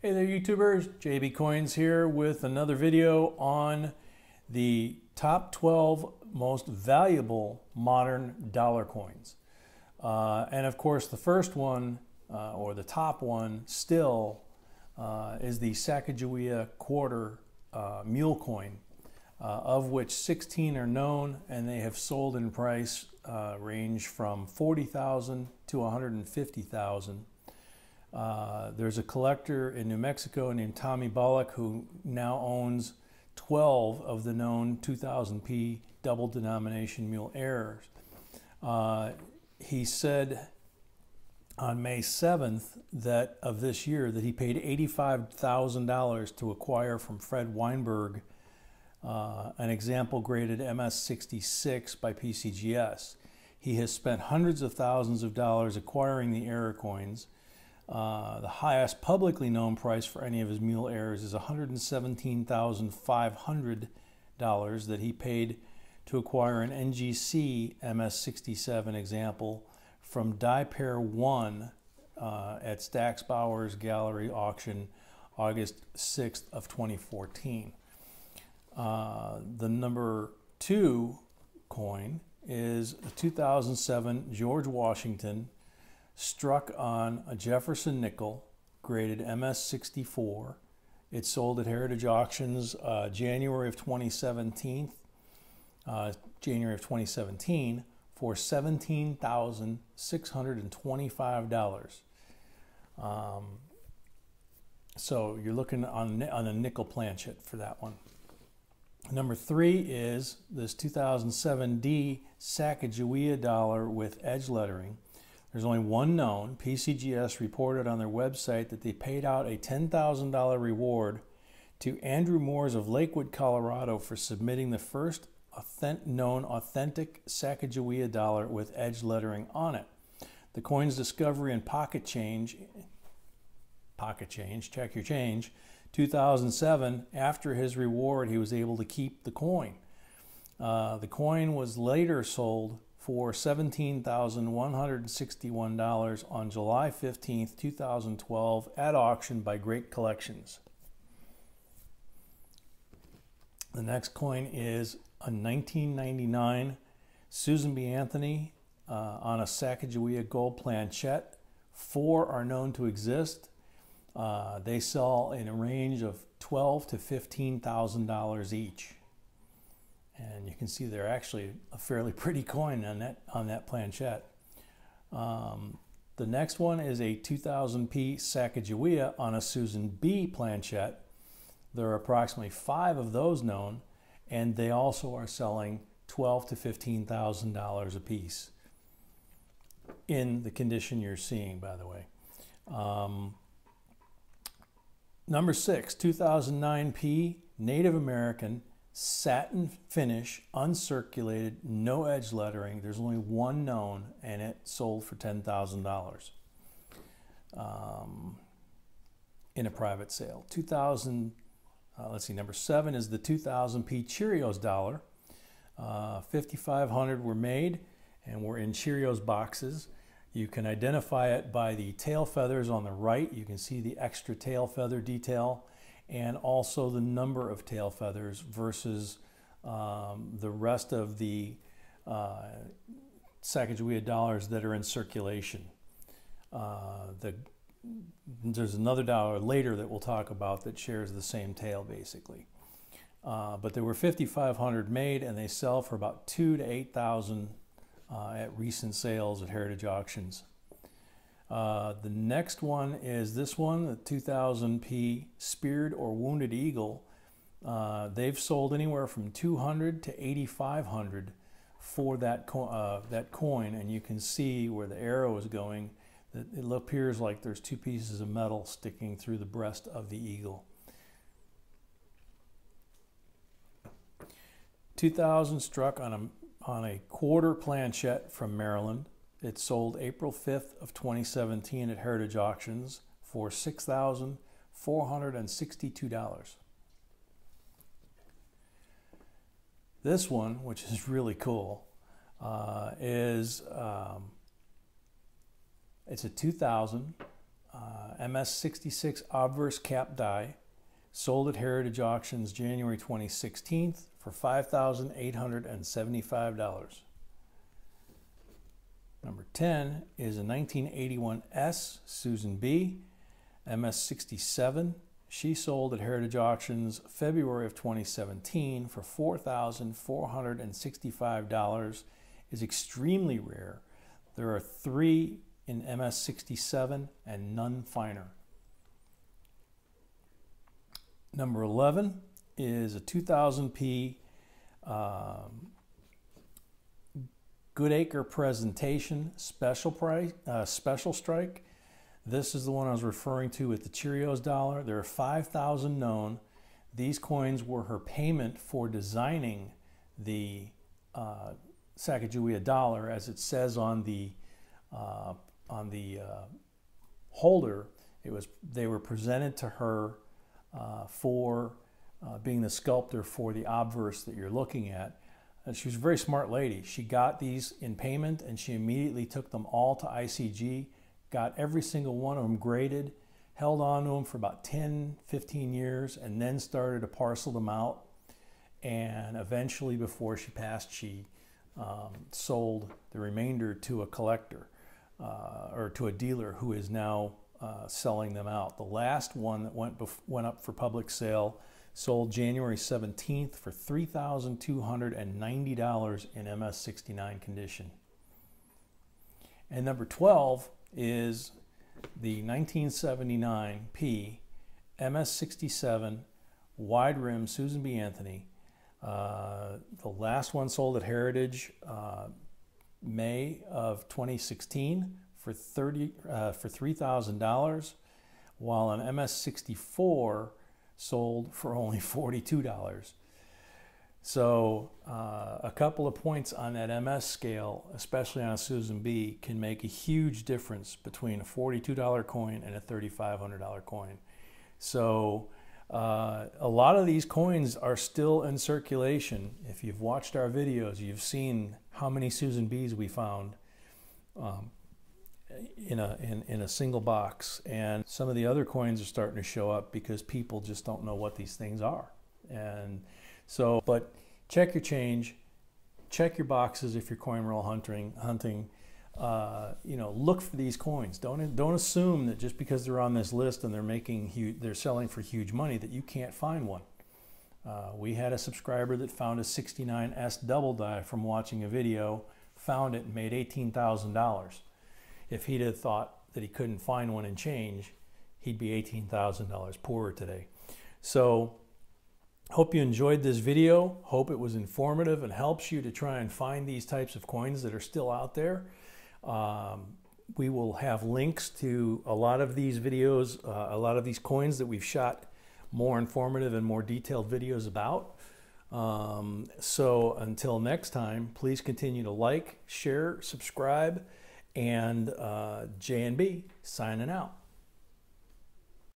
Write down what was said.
Hey there YouTubers, JB Coins here with another video on the top 12 most valuable modern dollar coins. Uh, and of course the first one, uh, or the top one still, uh, is the Sacagawea quarter uh, mule coin, uh, of which 16 are known and they have sold in price uh, range from 40,000 to 150,000. Uh, there's a collector in New Mexico named Tommy Bolack who now owns 12 of the known 2000p double denomination mule errors. Uh, he said on May 7th that of this year that he paid $85,000 to acquire from Fred Weinberg uh, an example graded MS66 by PCGS. He has spent hundreds of thousands of dollars acquiring the error coins. Uh, the highest publicly known price for any of his mule heirs is $117,500 that he paid to acquire an NGC MS67 example from Die Pair 1 uh, at Stack's Bowers Gallery auction August 6th of 2014. Uh, the number two coin is a 2007 George Washington struck on a Jefferson nickel graded MS64. It sold at Heritage Auctions uh, January of 2017, uh, January of 2017 for $17,625. Um, so you're looking on, on a nickel planchet for that one. Number three is this 2007D Sacagawea dollar with edge lettering. There's only one known. PCGS reported on their website that they paid out a $10,000 reward to Andrew Moores of Lakewood, Colorado for submitting the first authentic, known authentic Sacagawea dollar with edge lettering on it. The coin's discovery and pocket change, pocket change, check your change, 2007, after his reward, he was able to keep the coin. Uh, the coin was later sold for $17,161 on July 15, 2012, at auction by Great Collections. The next coin is a 1999 Susan B. Anthony uh, on a Sacagawea gold planchet. Four are known to exist. Uh, they sell in a range of twelve to fifteen thousand dollars each, and you can see they're actually a fairly pretty coin on that on that planchet. Um, the next one is a 2000p Sacagawea on a Susan B planchet. There are approximately five of those known, and they also are selling twelve to fifteen thousand dollars a piece. In the condition you're seeing, by the way. Um, Number six, 2009P Native American satin finish, uncirculated, no edge lettering. There's only one known, and it sold for $10,000 um, in a private sale. 2000, uh, let's see, number seven is the 2000P Cheerios dollar. Uh, 5,500 were made and were in Cheerios boxes. You can identify it by the tail feathers on the right. You can see the extra tail feather detail and also the number of tail feathers versus um, the rest of the uh, Sacagawea dollars that are in circulation. Uh, the, there's another dollar later that we'll talk about that shares the same tail basically. Uh, but there were 5,500 made and they sell for about two to 8,000 uh, at recent sales at Heritage Auctions. Uh, the next one is this one, the 2000p Speared or Wounded Eagle. Uh, they've sold anywhere from 200 to 8,500 for that, co uh, that coin, and you can see where the arrow is going. It appears like there's two pieces of metal sticking through the breast of the eagle. 2000 struck on a on a quarter planchet from Maryland. It sold April 5th of 2017 at Heritage Auctions for $6,462. This one, which is really cool, uh, is um, it's a 2000 uh, uh, MS66 obverse cap die, sold at Heritage Auctions January 2016 for $5,875. Number 10 is a 1981 S Susan B, MS67. She sold at Heritage Auctions February of 2017 for $4,465. Is extremely rare. There are three in MS67 and none finer. Number 11 is a 2000p um, Goodacre presentation special price uh, special strike. This is the one I was referring to with the Cheerios dollar. There are 5,000 known. These coins were her payment for designing the uh, Sacagawea dollar, as it says on the uh, on the uh, holder. It was they were presented to her uh, for uh, being the sculptor for the obverse that you're looking at. And she was a very smart lady. She got these in payment and she immediately took them all to ICG, got every single one of them graded, held on to them for about 10, 15 years, and then started to parcel them out. And eventually, before she passed, she um, sold the remainder to a collector uh, or to a dealer who is now uh, selling them out. The last one that went, went up for public sale sold January 17th for $3,290 in MS69 condition. And number 12 is the 1979 P MS67 wide rim Susan B. Anthony. Uh, the last one sold at Heritage uh, May of 2016 for 30 uh, for $3,000, while an MS64 sold for only $42. So uh, a couple of points on that MS scale, especially on a Susan B, can make a huge difference between a $42 coin and a $3,500 coin. So uh, a lot of these coins are still in circulation. If you've watched our videos, you've seen how many Susan Bs we found um, in a in, in a single box. And some of the other coins are starting to show up because people just don't know what these things are. And so, but check your change, check your boxes if you're coin roll hunting. Hunting, uh, you know, look for these coins. Don't don't assume that just because they're on this list and they're making huge, they're selling for huge money that you can't find one. Uh, we had a subscriber that found a 69S double die from watching a video, found it and made $18,000. If he'd have thought that he couldn't find one and change, he'd be $18,000 poorer today. So hope you enjoyed this video. Hope it was informative and helps you to try and find these types of coins that are still out there. Um, we will have links to a lot of these videos, uh, a lot of these coins that we've shot more informative and more detailed videos about. Um, so until next time, please continue to like, share, subscribe, and uh, J&B signing out.